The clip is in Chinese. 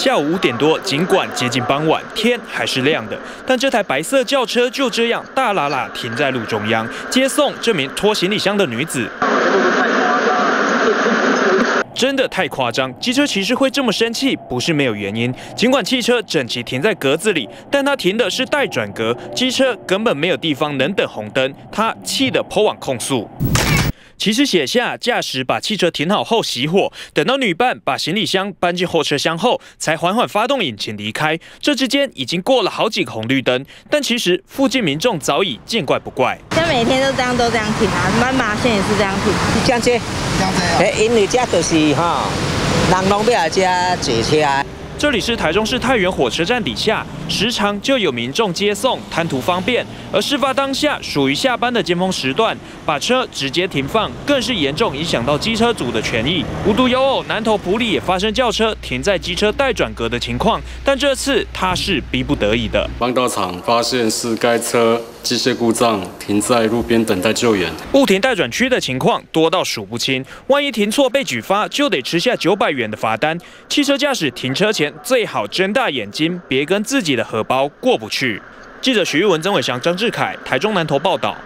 下午五点多，尽管接近傍晚，天还是亮的，但这台白色轿车就这样大喇喇停在路中央，接送这名拖行李箱的女子。真的太夸张！机车骑士会这么生气，不是没有原因。尽管汽车整齐停在格子里，但他停的是待转格，机车根本没有地方能等红灯，他气得抛网控诉。其实写下驾驶把汽车停好后熄火，等到女伴把行李箱搬进后车厢后，才缓缓发动引擎离开。这之间已经过了好几个红绿灯，但其实附近民众早已见怪不怪。像每天都这样都这样停啊，斑马线也是这样停。这样子，这样子，哎，因为这就是哈，人拢要来这坐车。这里是台中市太原火车站底下，时常就有民众接送，贪图方便。而事发当下属于下班的尖峰时段，把车直接停放，更是严重影响到机车组的权益。无独有偶，南投埔里也发生轿车停在机车待转格的情况，但这次他是逼不得已的。帮到场发现是该车机械故障，停在路边等待救援。不停待转区的情况多到数不清，万一停错被举发，就得吃下九百元的罚单。汽车驾驶停车前。最好睁大眼睛，别跟自己的荷包过不去。记者徐玉文、曾伟祥、张志凯，台中南投报道。